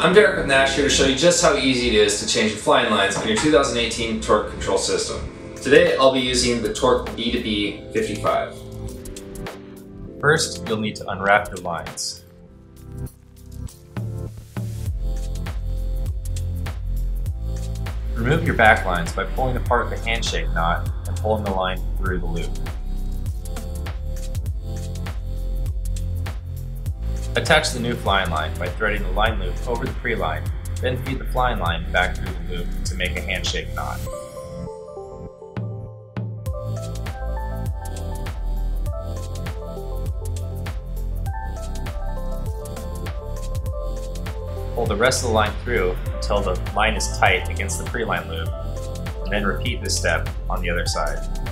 I'm Derek with Naish here to show you just how easy it is to change your flying lines on your 2018 torque control system. Today I'll be using the Torque B2B 55. First, you'll need to unwrap your lines. Remove your back lines by pulling apart the handshake knot and pulling the line through the loop. Attach the new flying line by threading the line loop over the pre-line, then feed the flying line back through the loop to make a handshake knot. Pull the rest of the line through until the line is tight against the pre-line loop, and then repeat this step on the other side.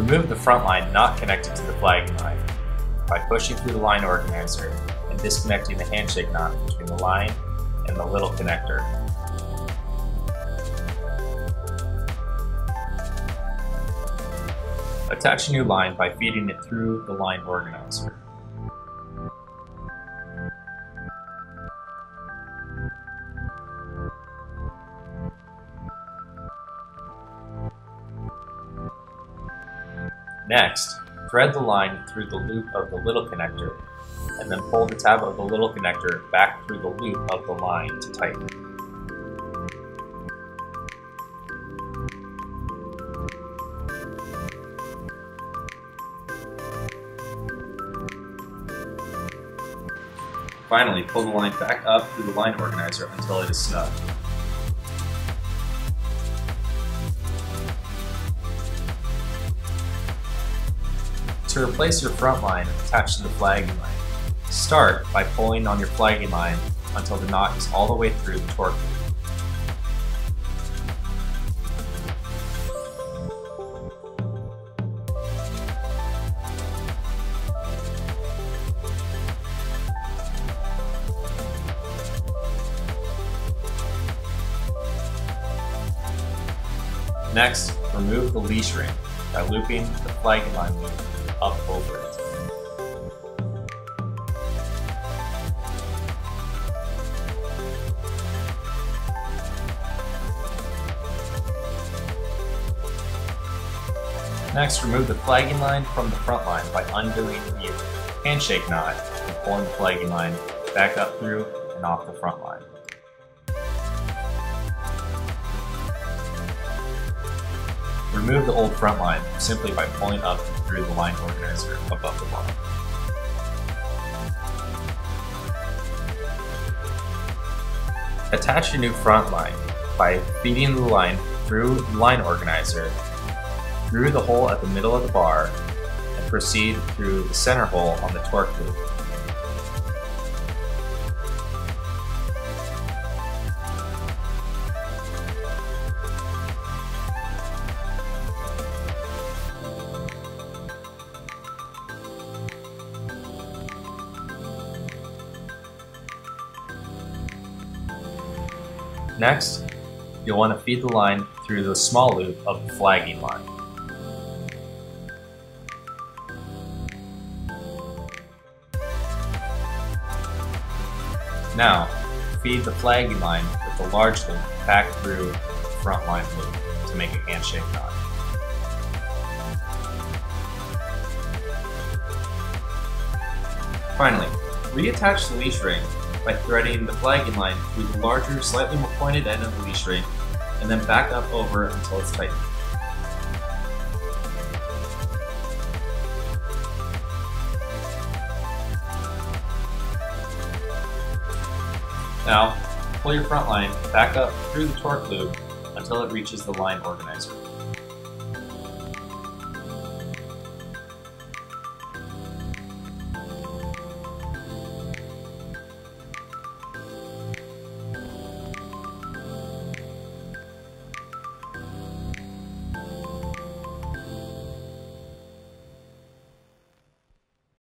Remove the front line not connected to the flagging line by pushing through the line organizer and disconnecting the handshake knot between the line and the little connector. Attach a new line by feeding it through the line organizer. Next, thread the line through the loop of the little connector, and then pull the tab of the little connector back through the loop of the line to tighten. Finally, pull the line back up through the line organizer until it is snug. To replace your front line attached to the flagging line, start by pulling on your flagging line until the knot is all the way through the torque loop. Next, remove the leash ring by looping the flagging line loop up over it. Next, remove the flagging line from the front line by undoing the handshake knot and pulling the flagging line back up through and off the front line. Remove the old front line simply by pulling up through the line organizer above the line. Attach your new front line by feeding the line through the line organizer, through the hole at the middle of the bar, and proceed through the center hole on the torque loop. Next, you'll want to feed the line through the small loop of the flagging line. Now, feed the flagging line with the large loop back through the front line loop to make a handshake knot. Finally, reattach the leash ring by threading the flagging line through the larger, slightly more pointed end of the leash ring, and then back up over until it's tightened. Now, pull your front line back up through the torque loop until it reaches the line organizer.